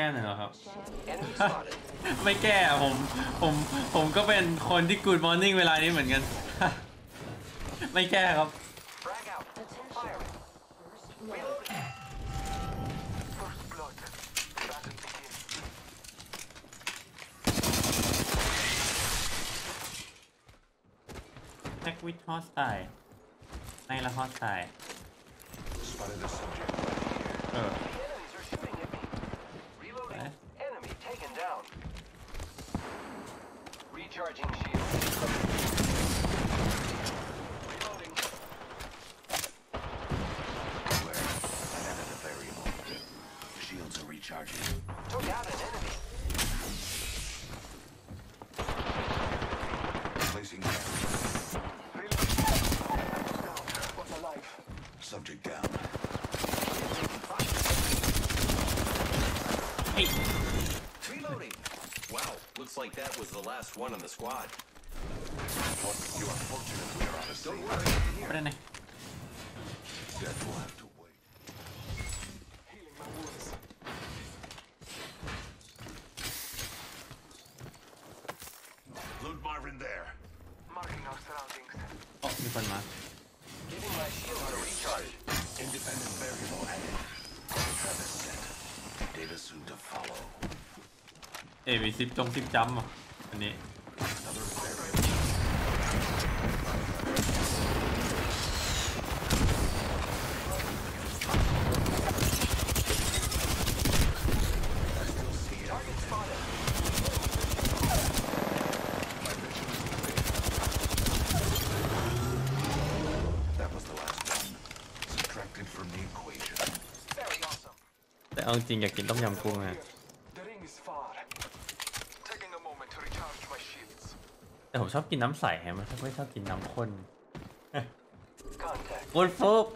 ไม่แก้หน่อยเหรอครับ Enemy spotted. ไม่แก้อะผมผมผมก็เป็นคนที่ good morning เวลานี้เหมือนกัน ไม่แก้ครับ Frag out. Firing. Reloading. First blood. Battle begins. แท็กวิทฮอสไตล์ในละฮอสไตล์ Spotted a subject. เออ Recharging shield. Looks like that was the last one in the squad. You are fortunate we are on a Don't worry. Put in there. Death will have to wait. Loot Marvin there. Marking our surroundings. Oh, different map. Giving my shield a recharge. Independent variable added. Travis set. Data soon to follow. เอยมีซิปจงซิปจัมป์อะอันนี้ Another variable. I still see it. Target spotted. My mission is complete. That was the last one. Subtracted from the equation. Very awesome. แต่เอาจริงอยากกินต้มยำกุ้งนะ The ring is far. Taking a moment to recharge my shields. แต่ผมชอบกินน้ำใสแฮะไม่ไม่ชอบกินน้ำข้น Contact. กุดฟุก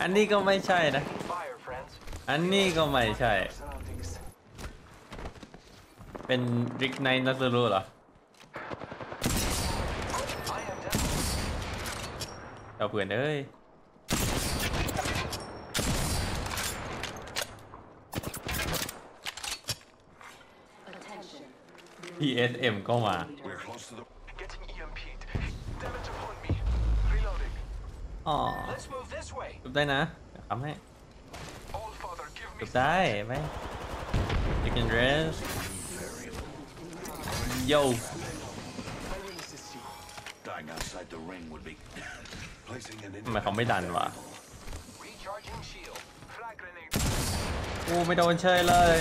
อันนี้ก็ไม่ใช่นะ Fire, friends. อันนี้ก็ไม่ใช่ Surroundings. เป็นริกไนท์นัสรูเหรอ I am down. เอาเพื่อนเอ้ย Attention. PSM ก็มา We're close to the. อ๋อ Let's move this way. จุบได้นะเดี๋ยวทำให้ All father, give จุ me บได้ไหม You can rest Yo I will assist you. Dying outside the ring would be. Placing an ทำไมเขาไม่ดันวะ Recharging shield. Frag grenade. กูไม่โดนเชยเลย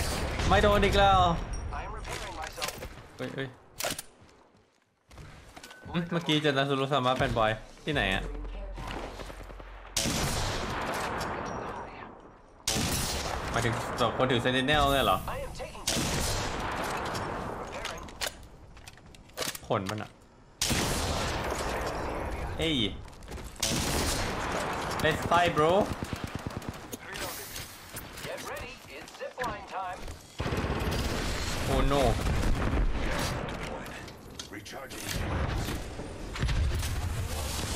ไม่โดนอีกแล้ว I am repairing myself. เฮ้ยเฮ้ยอืมเมื่อกี้เจอนัสรุสามะเป็นบอย ที่ไหนอะหมาย ถึงจบคนถือเซนติเนลเนี่ยเหรอ ผลมันอะเฮ้ย let's fight bro โอ้โน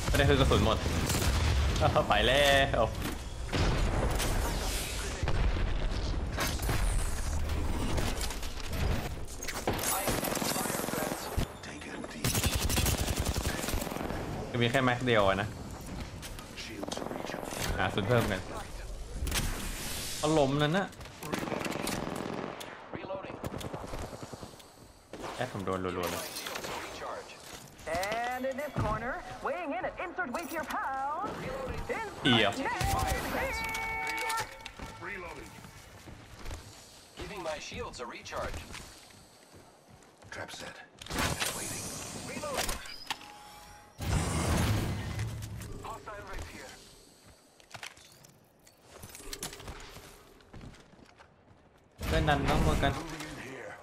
ไม่ได้คือกระสุนหมด ไปแล้ว จะมีแค่แม็กเดียวอะนะ Shields are recharging. หาสุนเพิ่มกันอารมณ์นั้นนะ Reloading. แอดผมโดนรัวๆเลย My shield to recharge. And in this corner, weighing in at insert weight to your pound, insert Yeah. Fire, friends. here. Reloading. Giving my shields a recharge. Trap set. เพื่อนดันต้องมากัน Moving in here.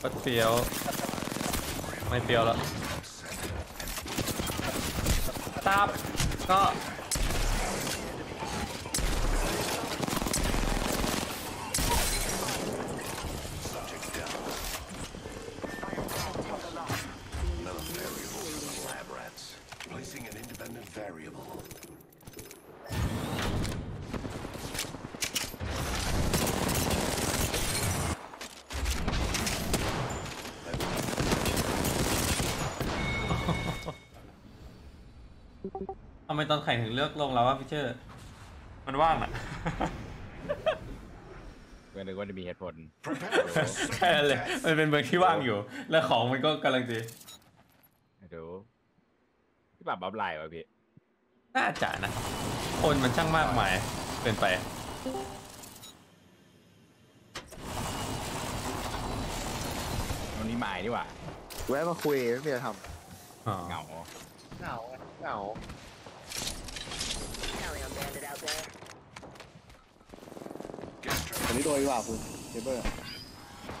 Searching for here. ไมตอนแข่งถึงเลือกลงแล้วว่าพิเชอร์ มันว่างอะก็นึกว่าจะมีเหตุผล Prepare for แค่นั้นเลยมันเป็นเมืองที่ว่างอยู่ แล้วของมันก็กำลังดีไม่รู้พี่ปรับบัฟไลน์วะพี่น่าจะนะ คนมันช่างมากมายเกินไป วันนี้หมายดีกว่าแวะมาคุยไม่มีอะไรทอ๋อเหงาำเหงาเหงา gas trap. อั นี้โดยดีกว่าคุณเจเบอร์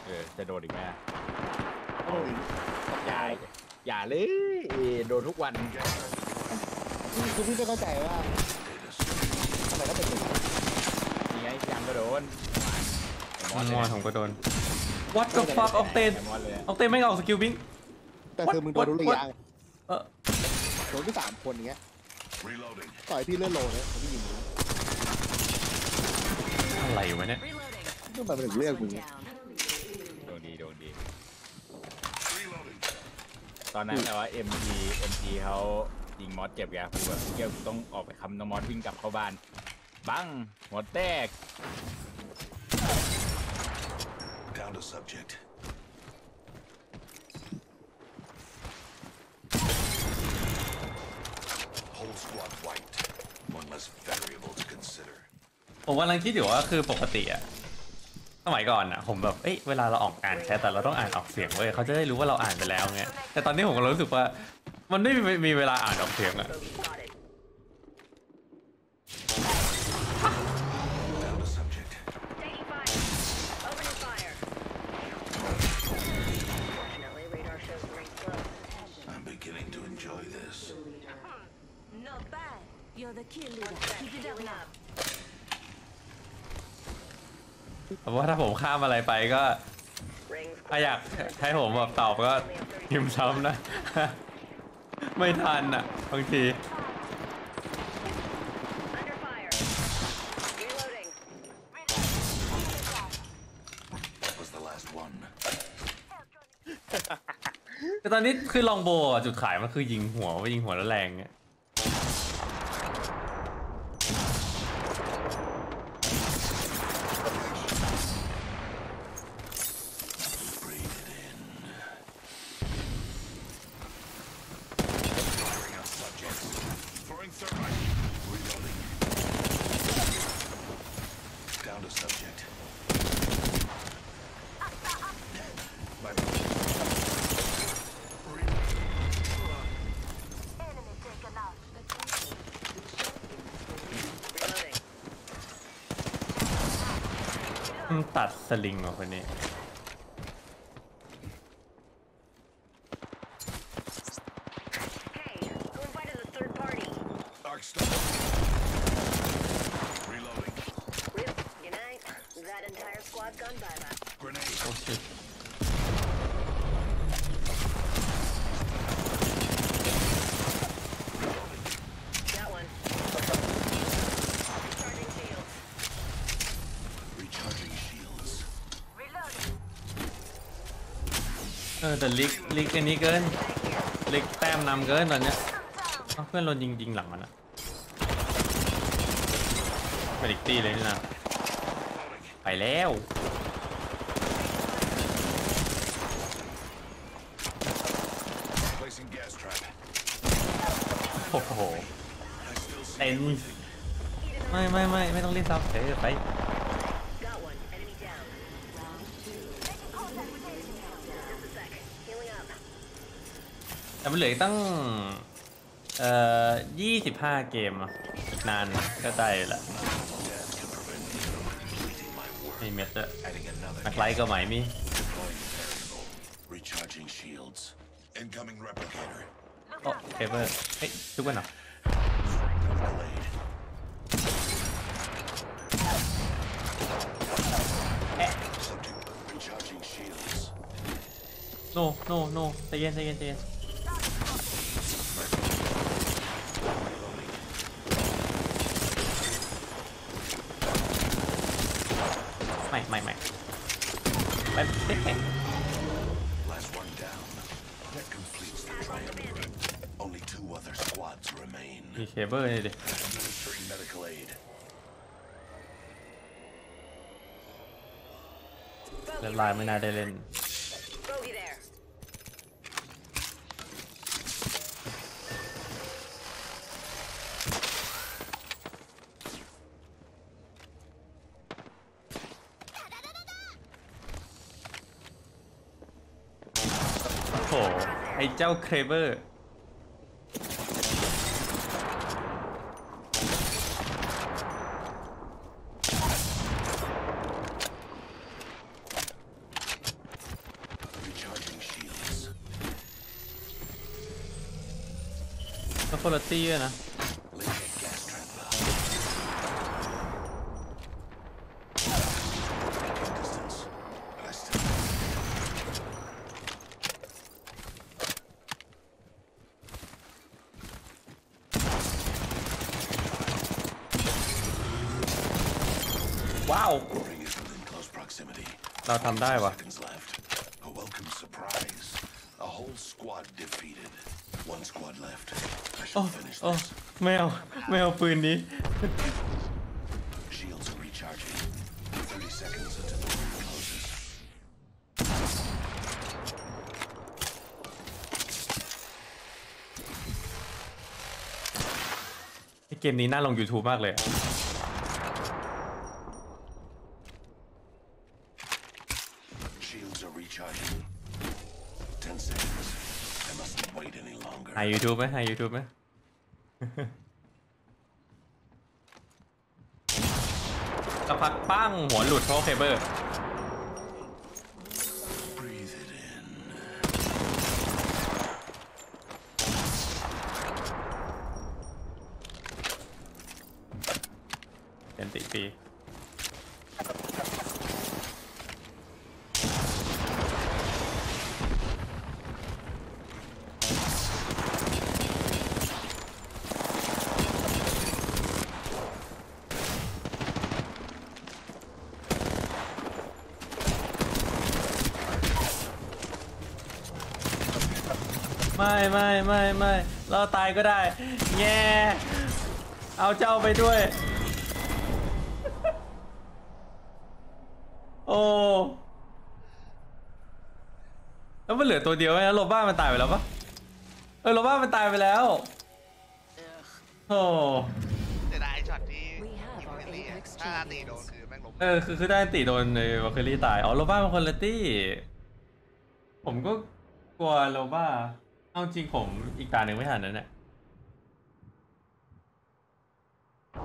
เออจะโดนอีกไหมโอ้ยอย่าอย่าเลยเอโดนทุกวันคือพี่จะเข้าใจว่าทำไมต้องเป็นอย่างนี้นี่ไงยังก็โดนมอสนเลยมอผมก็โดน What the fuck ออกเตนไอ้มอสเลยออกเตนไม่ออกสกิลบิงแต่คือมึงโดนรู้หระยะไงเออโดนไปสามคนอย่างเงี้ยต่อยพี่เลื่อนโลเนี่ยผมพี่ยิงมึงอะไรวะเนี่ย ก็มาเป็นเรื่องมึงโดนดีโดนดี Reloading. ตอนนั้นแต่ว่า MG MG เขายิงมอสเจ็บไงกูแบบเกี่ยวต้องออกไปคำน้องมอสวิ่งกลับเข้าบ้าน บังหมดแตก Down to subject. Whole squad wiped. One less variable to consider. ผมกำลังคิดอยู่ว่าคือปกติอะ สมัยก่อนอะผมแบบเอ้ยเวลาเราออกอ่านแชทแต่เราต้องอ่านออกเสียงเว้ยเขาจะได้รู้ว่าเราอ่านไปแล้วเงี้ยแต่ตอนนี้ผมก็รู้สึกว่า มันไม่มีมีเวลาอ่านออกเสียงอะ Down to subject. I'm beginning to enjoy this. Not bad. You're the kill leader. Keep it up now. เพราะว่าถ้าผมข้ามอะไรไปก็ถ้าอยากให้ผมแบบตอบก็พิมพ์ซ้ำนะ ไม่ทันอะบางที Under fire. Reloading. That was the last one. แต่ตอนนี้คือลองโบอะจุดขายมันคือยิงหัวว่ายิงหัวแล้วแรงเงี้ย Breathe it in. Firing on subjects. Throwing thermite. Reloading. Down to subject. My- Reloading. มัน ตัดสลิงออกคนนี้ Hey, who invited the third party? Arc star. Reloading. Rip, good night. That entire squad's gone bye-bye. Grenade. โอ้ชิต Got one. Recharging shields. Recharging shields. เออ แต่ลิกลิกอันนี้เกิน ลิกแต้มนำเกินตอนเนี้ยเอ้าเพื่อนโดนยิงยิงหลังมันอะเป็นอีกตีเลยนี่นะไปแล้ว Placing gas trap. โอ้โห I still see เต็นไม่ไม่ไม่ไม่ต้องรีบซับเออไป แต่มันเหลืออีกตั้ง เอ่อยี่สิบห้าเกมอะนานก็ได้แหละมีเม็ดด้ะยนักไล่ก็ไม่มี Recharging โอเคเบิลเฮ้ยทุกคนเหรอโนโนโนใจเย็นใจเย็นใจเย็น เคเบิลนี่ดิ Administering medical aid. เล่นไลน์ไม่น่าได้เล่น Bogey there. โอ้โหไอ้เจ้าเคเบิล Recharging shields. แล้ว คนละตี้ด้วยนะ Laying a gas trap out. Keeping distance. But I still ว้าว ring is within close proximity. เราทำได้วะ Seconds left. A welcome surprise. A whole squad defeated. One squad left. I โอ้ shall finish โอ้ this. ไม่เอาไม่เอาปืนนี้ Shields are recharging. 30 seconds until the ring closes. ไอเกมนี้น่าลง YouTube มากเลยอะ Shields are recharging. 10 seconds. I mustn't wait any longer. หา YouTube ไหมหา YouTube ไหม สักพักปั้งหัวหลุดเพราะเคเบิลเป็นติปี ไม่ไม่ไม่ไม่เราตายก็ได้ แง่เอาเจ้าไปด้วย โอ้แล้วมันเหลือตัวเดียวไหมโรบ้ามันตายไปแล้วปะเออโรบ้ามันตายไปแล้วโอ้เสียดายช็อตที่ We have ยิง our เมลี่อะ Apex ถ้าตีโดนคือแม่งล้มเออคือคือได้ตีโดนในวอลเคอรี่ตายอ๋อโรบ้าเป็นคนละตี้ผมก็กลัวโรบ้า เอาจริงผมอีกตาหนึ่งไม่ทันนั้นเนี่ย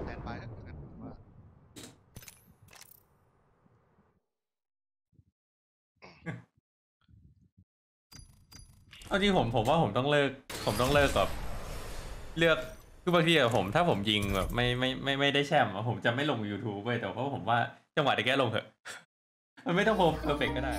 แทนไปแล้วกันผมว่าเอาจริงผมผมว่าผมต้องเลิก ผมต้องเลิกกับเลือกคือบางทีอะผมถ้าผมยิงแบบไม่ไม่ไม่ไม่ได้แชมป์อะผมจะไม่ลง YouTube เว้ยแต่เพราะผมว่าจังหวะตะแก้ลงเถอะ มันไม่ต้องโพเพอร์เฟกก็ได้